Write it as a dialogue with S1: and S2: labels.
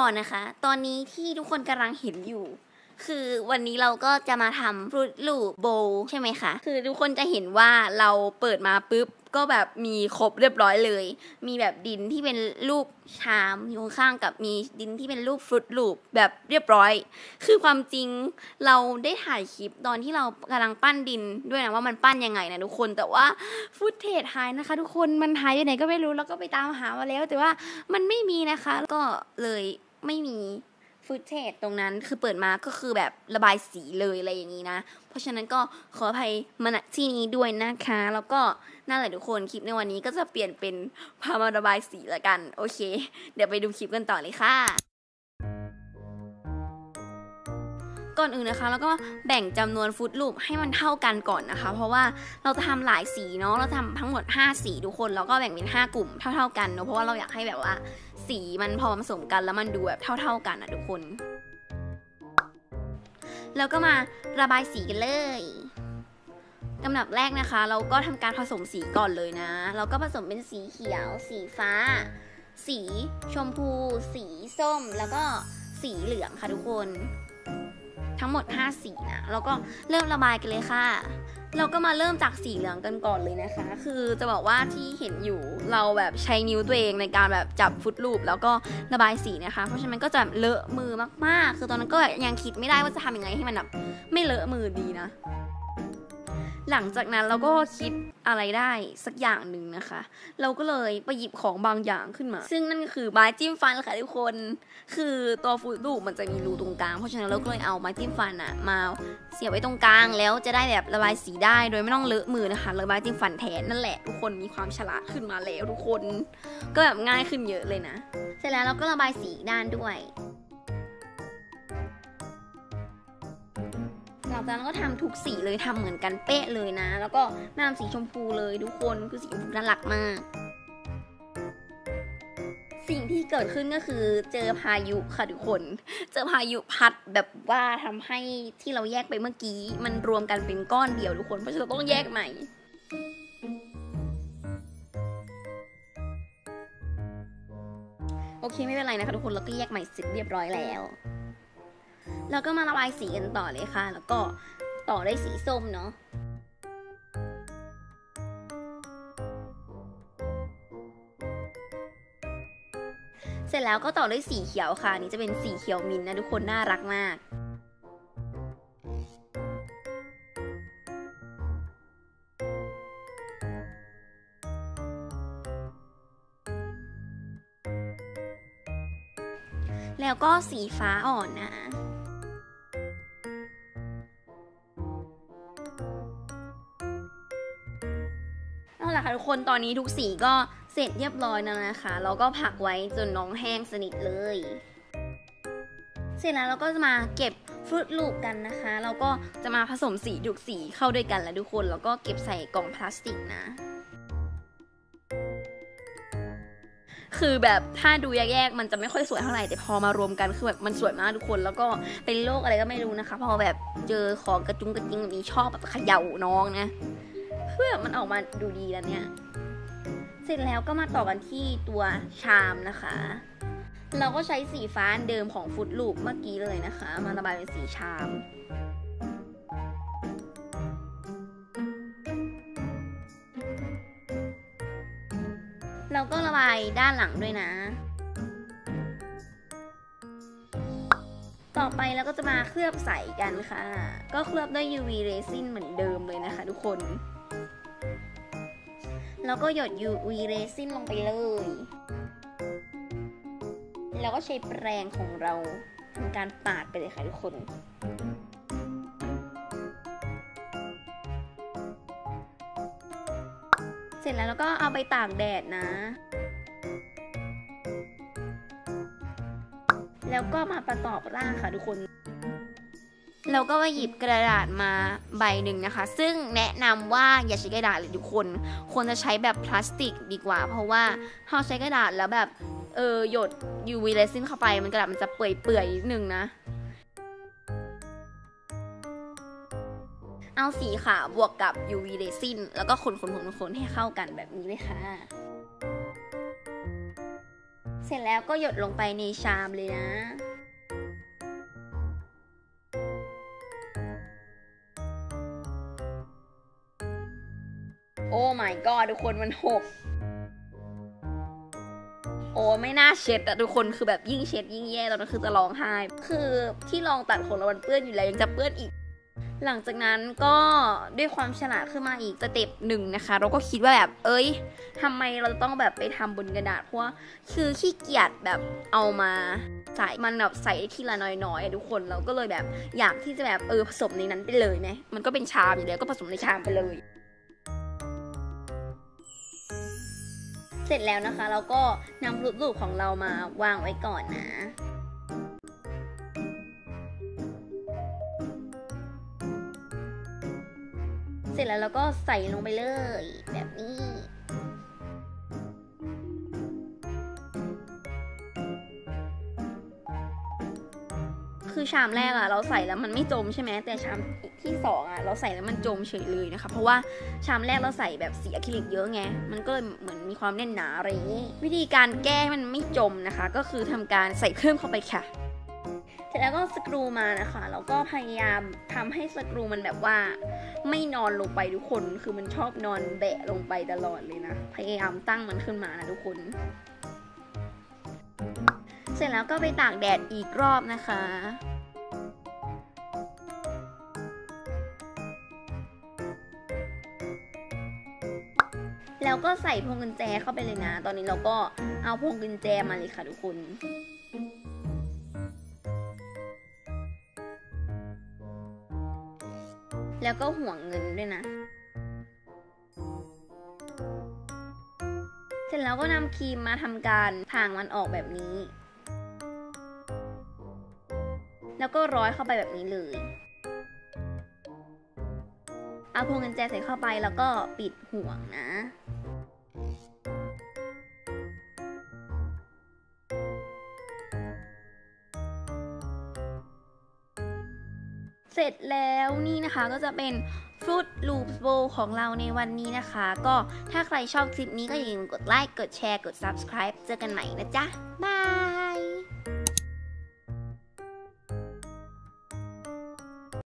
S1: ก่อนนะคะ ตอนนี้ที่ทุกคนกำลังเห็นอยู่ คือวันนี้เราก็จะมาทำฟรุตลูโบใช่ไหมคะ คือทุกคนจะเห็นว่าเราเปิดมาปุ๊บก็แบบมีครบเรียบร้อยเลย มีแบบดินที่เป็นรูปชามอยู่ข้างกับมีดินที่เป็นรูปฟรุตลูปแบบเรียบร้อย คือความจริงเราได้ถ่ายคลิปตอนที่เรากำลังปั้นดินด้วยนะว่ามันปั้นยังไงนะทุกคน แต่ว่าฟุตเทจหายนะคะ ทุกคนมันหายไปไหนก็ไม่รู้แล้วก็ไปตามหามาแล้ว แต่ว่ามันไม่มีนะคะก็เลย ไม่มีฟุตเทจตรงนั้นคือเปิดมาก็คือแบบระบายสีเลยอะไรอย่างนี้นะ เพราะฉะนั้นก็ขออภัยมาณที่นี้ด้วยนะคะ แล้วก็นั่นแหละทุกคนคลิปในวันนี้ก็จะเปลี่ยนเป็นพามาระบายสีละกัน โอเค เดี๋ยวไปดูคลิปกันต่อเลยค่ะ ก่อนอื่นนะคะแล้วก็แบ่งจำนวนฟุตลูปให้มันเท่ากันก่อนนะคะ เพราะว่าเราจะทำหลายสีเนาะเราทำทั้งหมด 5 สีทุกคนแล้วก็แบ่งเป็น 5 กลุ่มเท่า ๆกันเนาะเพราะว่าเราอยากให้แบบว่า สีมันพอผสมกันแล้วมันดูแบบเท่า ๆกันอะทุกคน แล้วก็มาระบายสีกันเลยลำดับแรกนะคะ เราก็ทำการผสมสีก่อนเลยนะ เราก็ผสมเป็นสีเขียว สีฟ้า สีชมพู สีส้ม แล้วก็สีเหลืองค่ะทุกคน ทั้งหมด 5 สีนะแล้วก็เริ่มระบายกันเลยค่ะ เราก็มาเริ่มจากสีเหลืองกันก่อนเลยนะคะ คือจะบอกว่าที่เห็นอยู่เราแบบใช้นิ้วตัวเองในการแบบจับฟุตลูปแล้วก็ระบายสีนะคะ เพราะฉะนั้นก็จะเลอะมือมากๆ คือตอนนั้นก็ยังคิดไม่ได้ว่าจะทำยังไงให้มันแบบไม่เลอะมือดีนะ หลังจากนั้นเราก็คิดอะไรได้สักอย่างหนึ่งนะคะ เราก็เลยไปหยิบของบางอย่างขึ้นมา ซึ่งนั่นก็คือไม้จิ้มฟันค่ะทุกคน คือตัวฟูดูมันจะมีรูตรงกลาง เพราะฉะนั้นเราก็เลยเอาไม้จิ้มฟันอะมาเสียบไว้ตรงกลาง แล้วจะได้แบบระบายสีได้โดยไม่ต้องเลอะมือนะคะระบายจิ้มฟันแทนนั่นแหละทุกคนมีความฉลาดขึ้นมาแล้วทุกคน ก็แบบง่ายขึ้นเยอะเลยนะ เสร็จแล้วเราก็ระบายสีด้านด้วย ลังจากนั้นก็ทำทุกสีเลยทำเหมือนกันเป๊ะเลยนะ แล้วก็ไม่ทำสีชมพูเลยทุกคนคือสีชมพูน่ารักมาก สิ่งที่เกิดขึ้นก็คือเจอพายุค่ะทุกคน เจอพายุพัดแบบว่าทำให้ที่เราแยกไปเมื่อกี้ มันรวมกันเป็นก้อนเดียวทุกคนเพราะฉะนั้นต้องแยกใหม่โอเคไม่เป็นไรนะคะทุกคนเราก็แยกใหม่เสร็จเรียบร้อยแล้ว แล้วก็มาระบายสีกันต่อเลยค่ะ แล้วก็ต่อด้วยสีส้มเนาะเสร็จแล้วก็ต่อด้วยสีเขียวค่ะ นี่จะเป็นสีเขียวมินนะทุกคนน่ารักมากแล้วก็สีฟ้าอ่อนนะ ล่ะค่ะทุกคนตอนนี้ทุกสีก็เสร็จเรียบร้อยแล้วนะคะเราก็ผักไว้จนน้องแห้งสนิทเลย เสร็จแล้วเราก็จะมาเก็บฟรุตลูกกันนะคะเราก็จะมาผสมสีทุกสีเข้าด้วยกันแล้วทุกคนแล้วก็เก็บใส่กล่องพลาสติกนะคือแบบถ้าดูแยกๆมันจะไม่ค่อยสวยเท่าไหร่แต่พอมารวมกันคือแบบมันสวยมากทุกคน แล้วก็เป็นโรคอะไรก็ไม่รู้นะคะ พอแบบเจอของกระจุงกระจิงแบบนี้ชอบแบบเขย่าน้องนะ พื่อมันออกมาดูดีแล้วเนี่ย เสร็จแล้วก็มาต่อกันที่ตัวชามนะคะ เราก็ใช้สีฟ้าเดิมของฟุตลูปเมื่อกี้เลยนะคะ มาระบายเป็นสีชามเราก็ระบายด้านหลังด้วยนะ ต่อไปเราก็จะมาเคลือบใสกันค่ะ ก็เคลือบด้วย UV resin เหมือนเดิมเลยนะคะทุกคน แล้วก็หยด UV resin ลงไปเลย แล้วก็ใช้แปรงของเราทำการปาดไปเลยค่ะทุกคนเสร็จแล้วเราก็เอาไปตากแดดนะ แล้วก็มาประกอบร่างค่ะทุกคน เราก็มาหยิบกระดาษมาใบหนึ่งนะคะ ซึ่งแนะนำว่าอย่าใช้กระดาษเลยทุกคน ควรจะใช้แบบพลาสติกดีกว่า เพราะว่าถ้าใช้กระดาษแล้วแบบเออหยด UV resin เข้าไปมันกระดาษมันจะเปื่อยๆนิดนึงนะ เอาสีขาวบวกกับ UV resin แล้วก็คนๆๆให้เข้ากันแบบนี้เลยค่ะ เสร็จแล้วก็หยดลงไปในชามเลยนะ โอ้ my god ทุกคนมันหก โอ้ไม่น่าเช็ดอะทุกคนคือแบบยิ่งเช็ดยิ่งแย่ตอนนั้นคือจะร้องไห้ คือที่รองตัดของเรามันเปื้อนอยู่แล้วยังจะเปื้อนอีก หลังจากนั้นก็ด้วยความฉลาดขึ้นมาอีก step หนึ่งนะคะ เราก็คิดว่าแบบ เอ้ยทำไมเราต้องแบบไปทำบนกระดาษเพราะว่าคือขี้เกียจแบบเอามาใส่มันแบบใส่ทีละน้อยๆอทุกคนเราก็เลยแบบอยากที่จะแบบเออผสมในนั้นไปเลยไหมมันก็เป็นชามอยู่แล้วก็ผสมในชามไปเลย เสร็จแล้วนะคะ เราก็นำรูปของเรามาวางไว้ก่อนนะเสร็จแล้วเราก็ใส่ลงไปเลยแบบนี้ คือชามแรกอะเราใส่แล้วมันไม่จมใช่ไหมแต่ชามที่สองอะเราใส่แล้วมันจมเฉยเลยนะคะ เพราะว่าชามแรกเราใส่แบบสีอะคริลิกเยอะไงมันก็เลยเหมือนมีความแน่นหนาอะไรอย่างนี้วิธีการแก้มันไม่จมนะคะ ก็คือทำการใส่เพิ่มเข้าไปค่ะเสร็จแล้วก็สกรูมานะคะแล้วก็พยายามทำให้สกรูมันแบบว่า ไม่นอนลงไปทุกคน คือมันชอบนอนแบะลงไปตลอดเลยนะ พยายามตั้งมันขึ้นมานะทุกคน เสร็จแล้วก็ไปตากแดดอีกรอบนะคะ แล้วก็ใส่พวงกุญแจเข้าไปเลยนะ ตอนนี้เราก็เอาพวงกุญแจมาเลยค่ะทุกคนแล้วก็ห่วงเงินด้วยนะ เสร็จแล้วก็นำครีมมาทำการผ่างมันออกแบบนี้ แล้วก็ร้อยเข้าไปแบบนี้เลย เอาพวงกุญแจใส่เข้าไปแล้วก็ปิดห่วงนะ เสร็จแล้วนี่นะคะก็จะเป็น Fruit Loops Bow ของเราในวันนี้นะคะ ก็ถ้าใครชอบคลิปนี้ก็อย่าลืมกดไลค์ กดแชร์ กด subscribe เจอกันใหม่นะจ๊ะ บาย